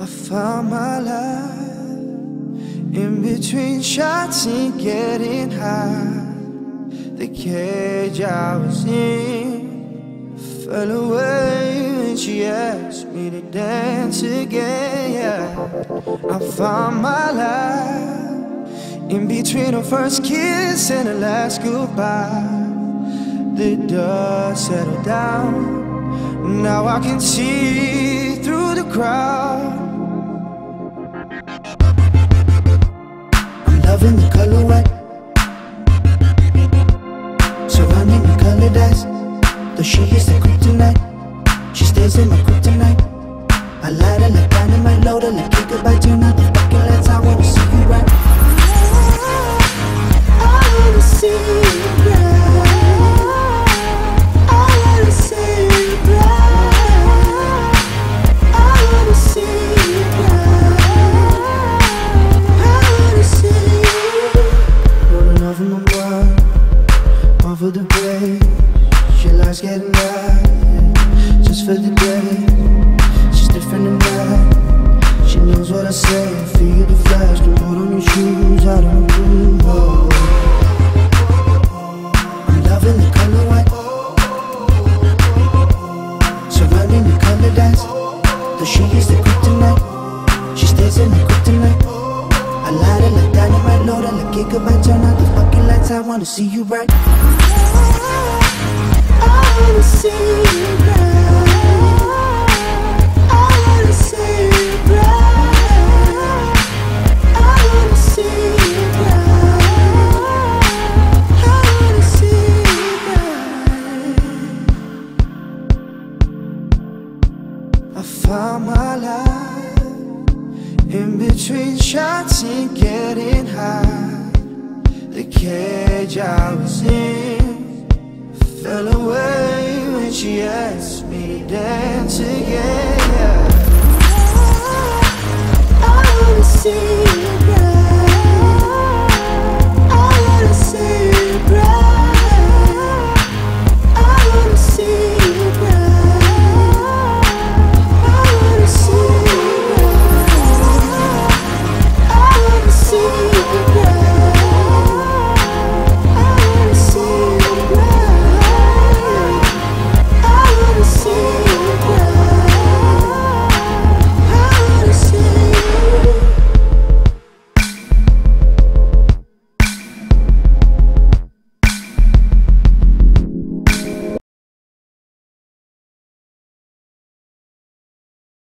I found my life in between shots and getting high. The cage I was in fell away when she asked me to dance again. Yeah, I found my life in between her first kiss and her last goodbye. The dust settled down. Now I can see through the crowd. Loving the color white. Surrounding the color dust. Though she is the kryptonite. She stays in my kryptonite. I say. Feel the flash, don't put on your shoes, on the oh, blue. Whoa. I'm loving the color white. Surrounding the color dance. Though she is the kryptonite. She stays in the kryptonite. I light her like dynamite, load her like gigabyte. Turn out the fucking lights, I wanna see you right. Found my life in between shots and getting high. The cage I was in fell away when she asked me to dance again.